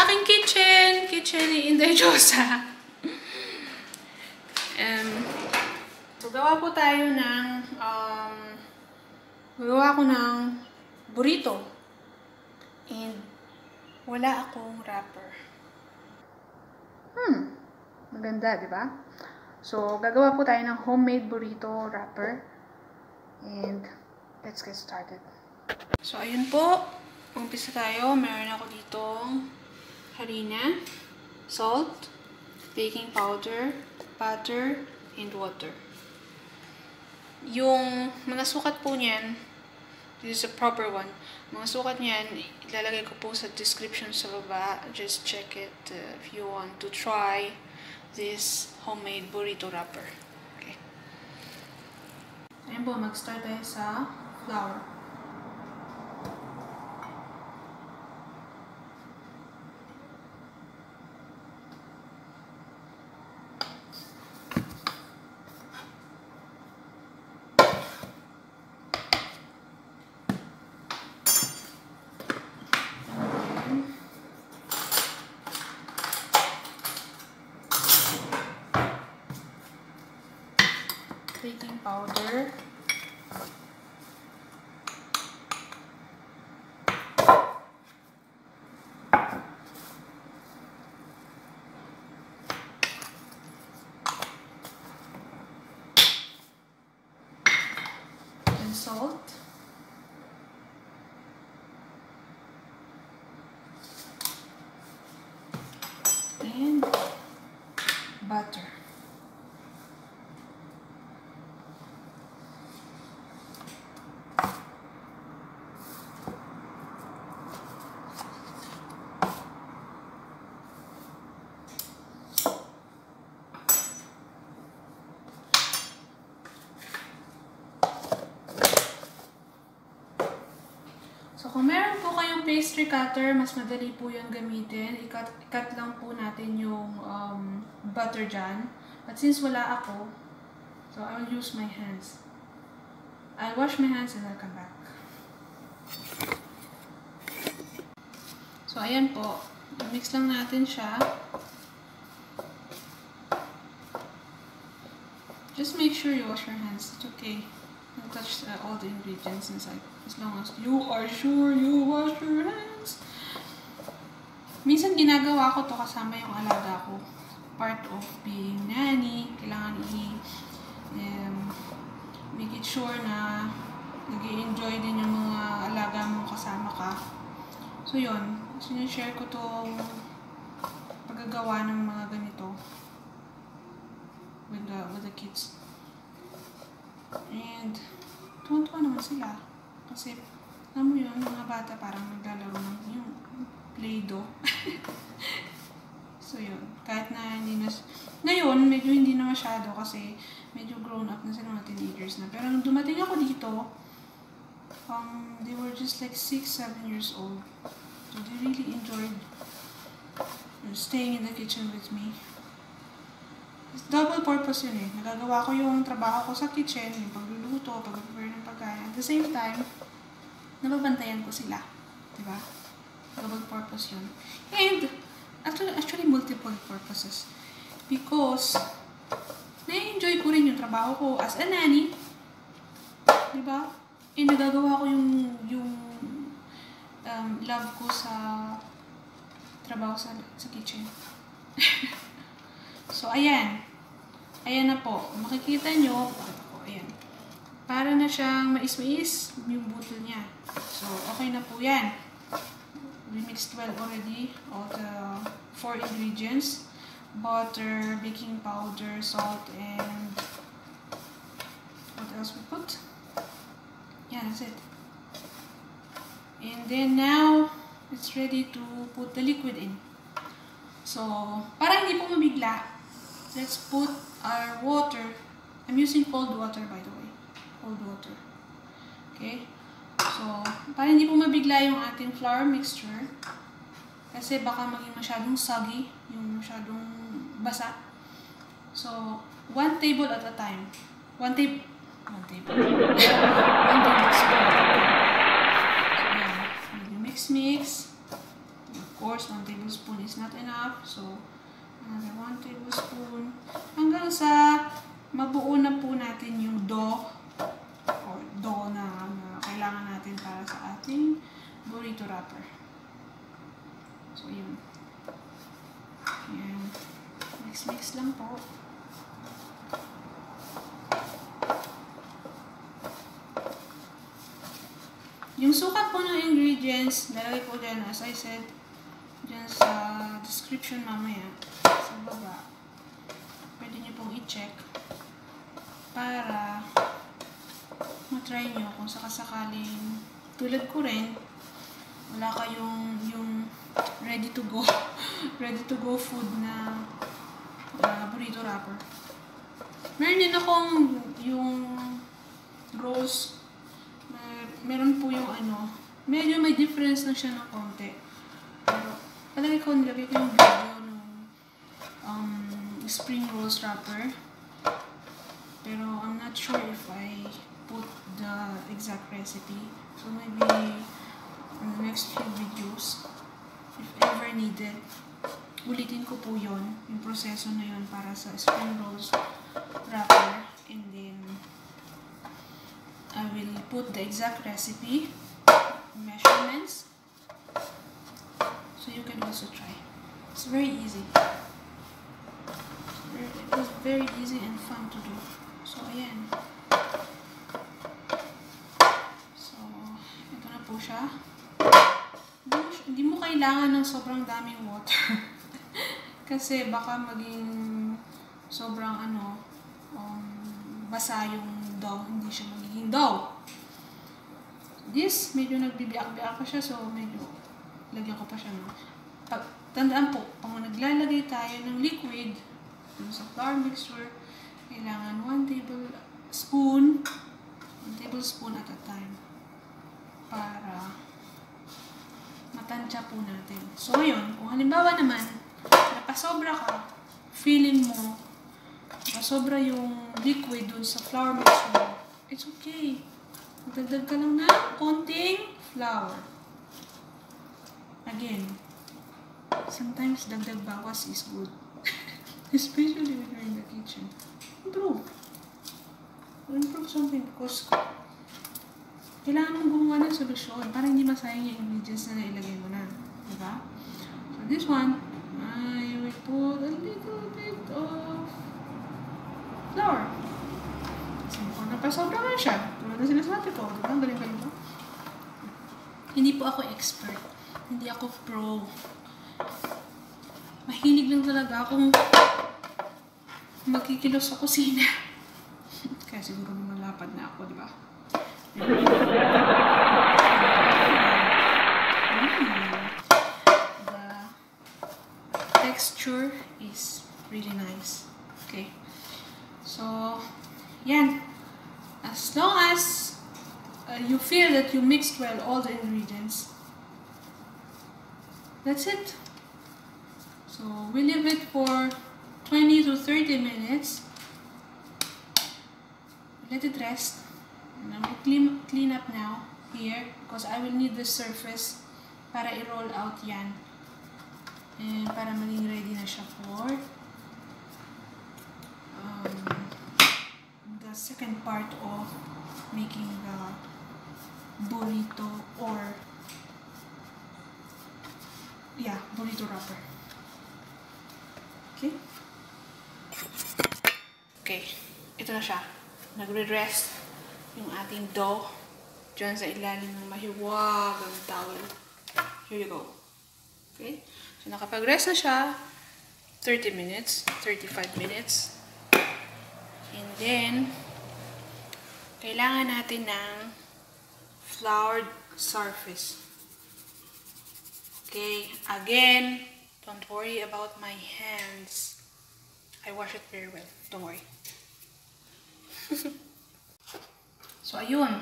sa aking kitchen. Kitchen ni Inday Josa. um, so, gawa po tayo ng, um, gawa ko ng burrito. And, wala akong wrapper. Hmm. Maganda, di ba? So, gagawa po tayo ng homemade burrito wrapper. And, let's get started. So, ayun po. Umpisa tayo. Meron ako ditong harina, salt, baking powder, butter, and water. Yung mga sukat po niyan, this is a proper one. Mga sukat niyan, ilalagay ko po sa description sa baba. Just check it uh, if you want to try this homemade burrito wrapper. Okay. Ayun po, mag-start tayo sa flour. Powder. And salt. And butter. Kayong pastry cutter, mas madali po yung gamitin. I-cut, i-cut lang po natin yung um, butter dyan. But since wala ako, so I'll use my hands. I'll wash my hands and I'll come back. So, ayan po. Mix lang natin siya. Just make sure you wash your hands. It's okay. Don't touch uh, all the ingredients inside. As long as you are sure you wash your hands. Minsan ginagawa ko to kasama yung alaga ko. Part of being nanny. Kailangan i- um, make it sure na nag enjoy din yung mga alaga mo kasama ka. So yun, sinishare ko tong paggagawa ng mga ganito with the, with the kids. And, tuwan-tuwa naman sila. Kasi, alam mo yun, mga bata parang naglalaro ng yung Play-Doh. so, yun. Kahit na hindi na... Ngayon, medyo hindi na masyado kasi medyo grown up na sila mga teenagers na. Pero nung dumating ako dito, um, they were just like 6, 7 years old. So, they really enjoyed staying in the kitchen with me. It's double purpose yun eh. Nagagawa ko yung trabaho ko sa kitchen, yung pagluluto, pag-prepare pagkain. At the same time, nababantayan ko sila. Diba? Double purpose yun. And, actually, actually multiple purposes. Because, na-enjoy ko rin yung trabaho ko as a nanny. Diba? And nagagawa ko yung, yung um, love ko sa trabaho sa, sa kitchen. So, ayan. Ayan na po. Makikita nyo, ayan. Para na siyang mais-mais yung buto niya. So, okay na po yan. We mixed well already all the four ingredients. Butter, baking powder, salt, and what else we put? Yeah, that's it. And then now, it's ready to put the liquid in. So, para hindi po mabigla, let's put our water. I'm using cold water by the way. Cold water. Okay? So, para hindi po mabigla yung ating flour mixture, kasi baka maging masyadong soggy, yung masyadong basa. So, one table at a time. One table. One table. one tablespoon at a time. So, yan. Mix, mix. Of course, one tablespoon is not enough. So, another 1 tablespoon. Hanggang sa mabuo na po natin yung dough or dough na, na kailangan natin para sa ating burrito wrapper. So, yun. Yan. Mix-mix lang po. Yung sukat po ng ingredients, lalagay ko dyan, as I said, dyan sa description mamaya, sa baba. Pwede nyo pong i-check para matry nyo kung sakasakaling tulad ko rin, wala kayong yung ready to go, ready to go food na uh, burrito wrapper. Meron din akong yung rolls mer meron po yung ano, medyo may difference na siya ng konti. Pero, palagi ko nilagay ko yung video ng um, spring rolls wrapper. Pero, I'm not sure if I put the exact recipe. So, maybe the next few videos, if ever needed, ulitin ko po yon yung proseso na yon para sa spring rolls wrapper. And then, I will put the exact recipe, measurements, so you can also try. It's very easy. It was very easy and fun to do. So, ayan. So, ito na po siya. Hindi mo, hindi mo kailangan ng sobrang daming water. Kasi baka maging sobrang ano, um, basa yung dough, hindi siya magiging dough. This, medyo nagbibiak-biak pa siya, so medyo lagyan ko pa siya ng pag, tandaan po, kung naglalagay tayo ng liquid sa flour mixture, kailangan 1 tablespoon 1 tablespoon at a time para matansya po natin. So, ngayon, kung halimbawa naman, napasobra ka, feeling mo, napasobra yung liquid dun sa flour mixture, it's okay. Magdagdag ka lang ng konting flour. Again, sometimes dagdag bawas is good. Especially when you're in the kitchen. Improve. Improve something because kailangan mong gumawa ng solusyon para hindi masayang yung ingredients na nailagay mo na. Diba? So this one, I will put a little bit of flour. Kasi mukhang napasobra nga siya. Tulad na sinasabi ko. Diba? Ang galing kayo ba? Hindi po ako expert. Hindi ako pro. Mahilig lang talaga akong magkikilos sa kusina. Kaya siguro malapad na ako, di ba? The texture is really nice. Okay. So, yeah As long as uh, you feel that you mixed well all the ingredients, that's it. So, we leave it for 20 to 30 minutes. Let it rest. And I will clean, clean up now here because I will need the surface para i-roll out yan. And para maging ready na siya for um, the second part of making the burrito or yeah, burrito wrapper. Okay? Okay, ito na siya. Nagre-rest yung ating dough dyan sa ilalim ng mahiwagang towel. Here you go. Okay? So, nakapag-rest na siya. 30 minutes, 35 minutes. And then, kailangan natin ng floured surface. Okay, again, don't worry about my hands. I wash it very well. Don't worry. so, ayun.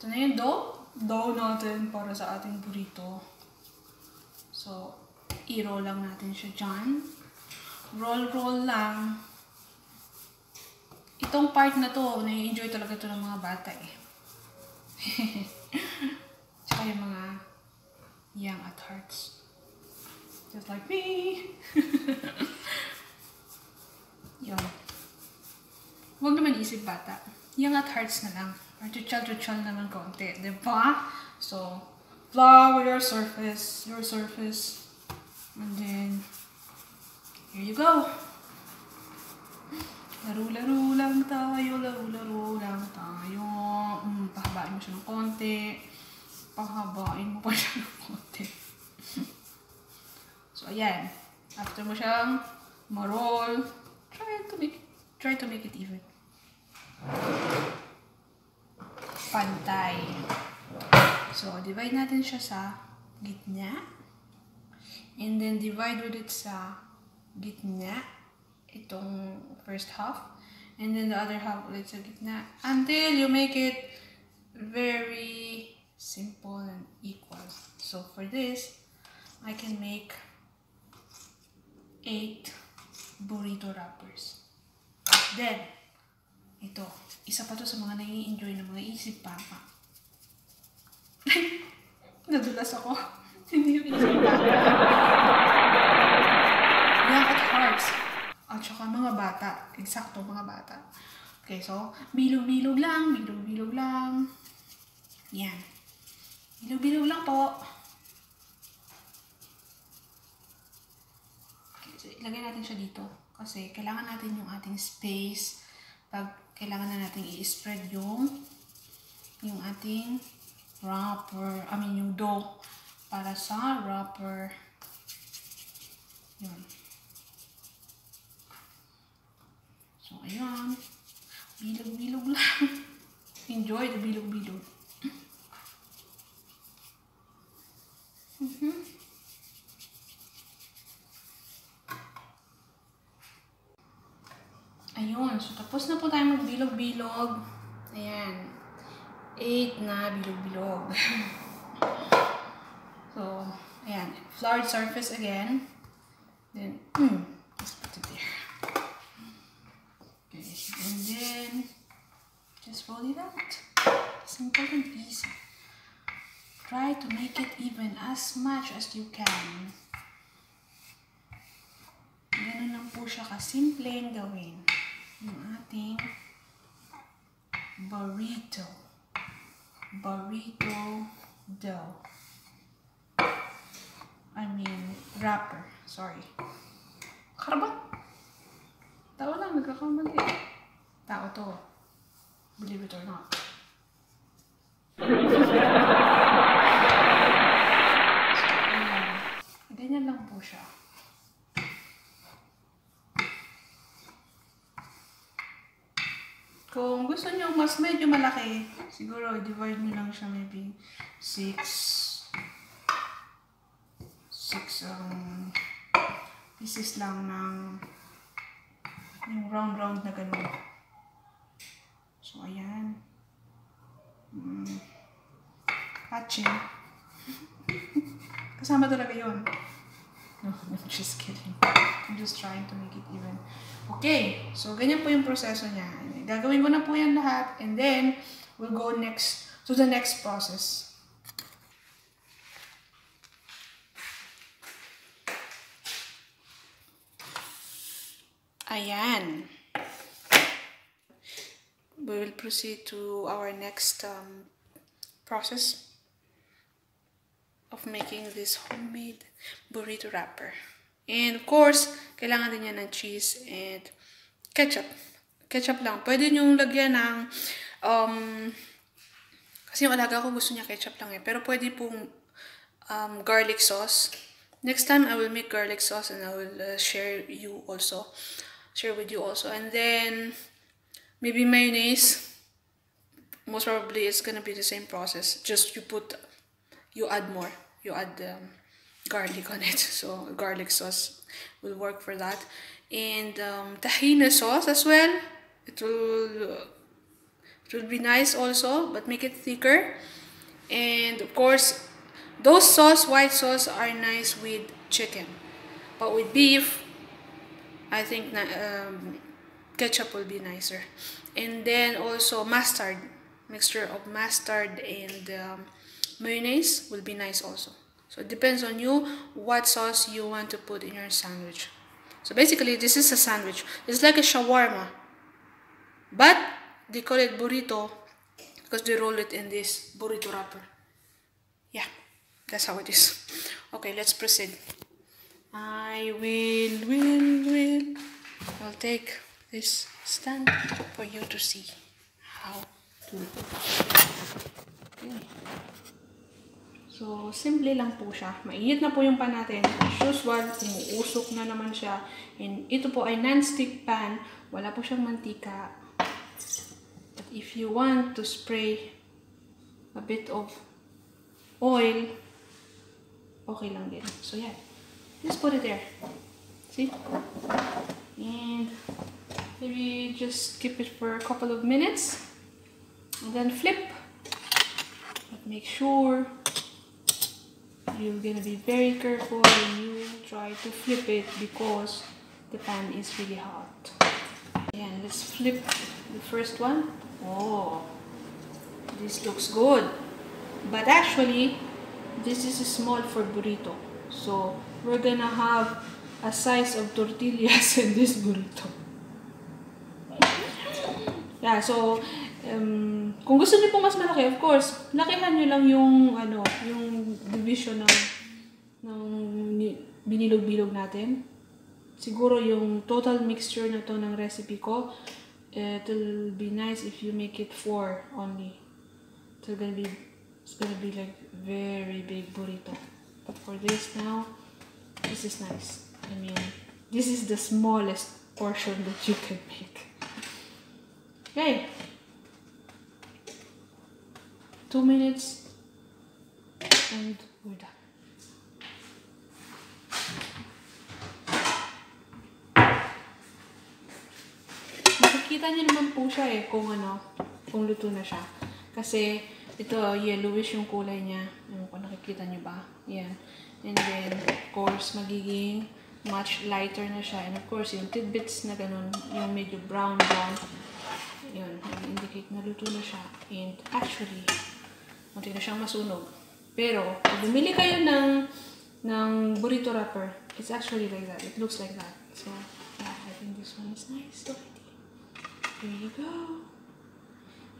Ito na yung dough. Dough natin para sa ating burrito. So, i-roll lang natin siya dyan. Roll-roll lang. Itong part na to, nai-enjoy talaga to ng mga bata eh. Tsaka yung mga young at hearts. Just like me. Yun. Huwag naman isip bata. Young at hearts na lang. Or chuchal-chuchal naman konti. Diba? So, flour your surface. Your surface. And then, here you go. Laro-laro lang tayo, laro-laro lang tayo. Mm, pahabain mo siya ng konti. Pahabain mo pa siya ng konti. so, ayan. After mo siyang ma-roll, try to make try to make it even. Pantay. So, divide natin siya sa gitna. And then, divide ulit sa gitna. Itong first half. And then, the other half ulit sa gitna. Until you make it very simple and equal. So, for this, I can make 8 burrito wrappers. Then, ito, isa pa to sa mga nai-enjoy ng mga isip papa. Nadulas ako. Hindi yung isip papa. Young at hearts. At saka mga bata. Eksakto, mga bata. Okay, so, bilog-bilog lang, bilog-bilog lang. Yan. Bilog-bilog lang po. Okay, so, ilagay natin siya dito. Kasi kailangan natin yung ating space pag kailangan na natin i-spread yung yung ating wrapper, I mean yung dough para sa wrapper. Yun. So, ayun. Bilog-bilog lang. Enjoy the bilog-bilog. Ayun. So, tapos na po tayo magbilog-bilog. Ayan. 8 na bilog-bilog. so, ayan. Floured surface again. Then, mm, just put it there. Okay. And then, just roll it out. Simple and easy. Try to make it even as much as you can. Ganun lang po siya kasimpleng gawin. Yung ating burrito. Burrito dough. I mean, wrapper. Sorry. Karabat! Tao lang, nagkakamali. Tao to. Believe it or not. Ganyan lang po siya. Kung gusto nyo mas medyo malaki, siguro divide nyo lang siya maybe 6 6 um, pieces lang ng yung round round na ganun. So, ayan. Mm. Patching. Kasama talaga yun. Just kidding. I'm just trying to make it even. Okay, so ganyan po yung proseso niya. Gagawin ko na po yan lahat and then we'll go next to the next process. Ayan. We will proceed to our next um, process of making this homemade burrito wrapper. And of course, kailangan din yan ng cheese and ketchup. Ketchup lang. Pwede nyo lagyan ng, um, kasi yung alaga ko gusto niya ketchup lang eh. Pero pwede pong um, garlic sauce. Next time, I will make garlic sauce and I will uh, share you also. Share with you also. And then, maybe mayonnaise. Most probably, it's gonna be the same process. Just you put, you add more. You add um, garlic on it. So garlic sauce will work for that. And um, tahina sauce as well. It will it will be nice also, but make it thicker. And of course, those sauce, white sauce, are nice with chicken. But with beef, I think um, ketchup will be nicer. And then also mustard, mixture of mustard and um, mayonnaise will be nice also. So it depends on you what sauce you want to put in your sandwich. So basically, this is a sandwich. It's like a shawarma. But they call it burrito because they roll it in this burrito wrapper. Yeah, that's how it is. Okay, let's proceed. I will, will, will. I'll take this stand for you to see how to okay. So, simple lang po siya. Mainit na po yung pan natin. As usual, umuusok na naman siya. And ito po ay non-stick pan. Wala po siyang mantika. But if you want to spray a bit of oil, okay lang din. So, yeah. Just put it there. See? And maybe just keep it for a couple of minutes. And then flip. But make sure you're gonna be very careful when you try to flip it because the pan is really hot. And let's flip the first one. Oh, this looks good. But actually, this is small for burrito. So, we're gonna have a size of tortillas in this burrito. Yeah, so, um, kung gusto niyo po mas malaki, of course, lakihan niyo lang yung, ano, yung division ng, ng binilog-bilog natin. Siguro yung total mixture na to ng recipe ko, it'll be nice if you make it four only. It's gonna be, it's gonna be like very big burrito. But for this now, this is nice. I mean, this is the smallest portion that you can make. Okay. Two minutes and we're done. Makikita niyo naman po siya eh kung ano, kung luto na siya. Kasi ito, yellowish yung kulay niya. Ewan ko, nakikita niyo ba? Yan. And then, of course, magiging much lighter na siya. And of course, yung tidbits na ganun, yung medyo brown-brown, yun, indicate na luto na siya. And actually, munti na siyang masunog. Pero, pag bumili kayo ng, ng burrito wrapper, it's actually like that. It looks like that. So, yeah, I think this one is nice already. Here you go.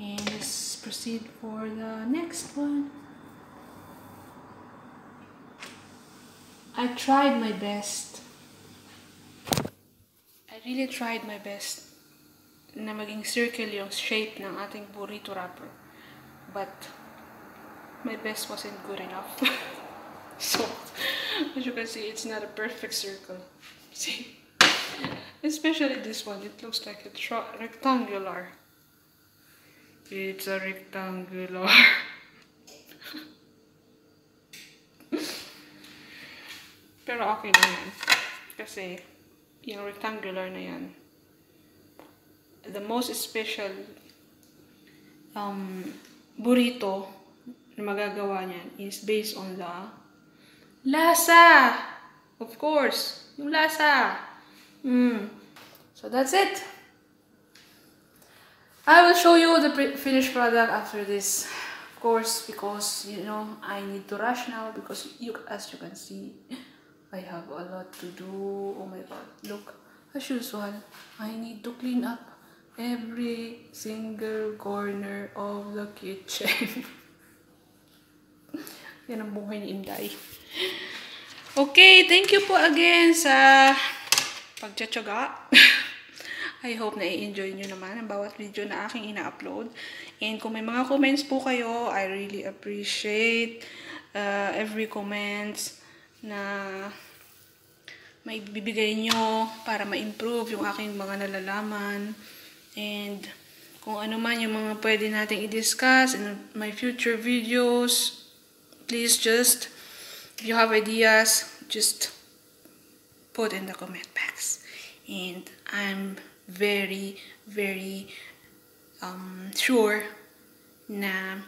And let's proceed for the next one. I tried my best. I really tried my best na maging circle yung shape ng ating burrito wrapper. But, my best wasn't good enough. so, as you can see, it's not a perfect circle. See? Especially this one, it looks like a rectangular. It's a rectangular. Pero okay na yan. Kasi, yung rectangular na yan, the most special um, burrito na magagawa niyan is based on the lasa! Of course! Yung lasa! Mm. So that's it! I will show you the finished product after this. Of course, because, you know, I need to rush now because you, as you can see, I have a lot to do. Oh my god. Look, as usual, I need to clean up every single corner of the kitchen. Yan ang buhay ni Inday. Okay, thank you po again sa pagtsatsaga. I hope na i-enjoy nyo naman ang bawat video na aking ina-upload. And kung may mga comments po kayo, I really appreciate uh, every comments na may bibigay nyo para ma-improve yung aking mga nalalaman. And kung ano man yung mga pwede nating i-discuss in my future videos, please just, if you have ideas, just put in the comment box. And I'm very, very um, sure na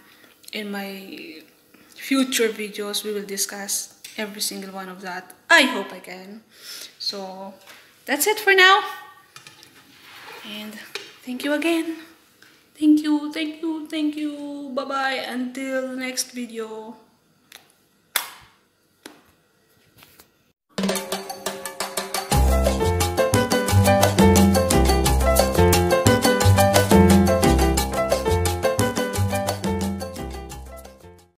in my future videos we will discuss every single one of that. I hope I can. So that's it for now. And thank you again. Thank you, thank you, thank you. Bye-bye until next video.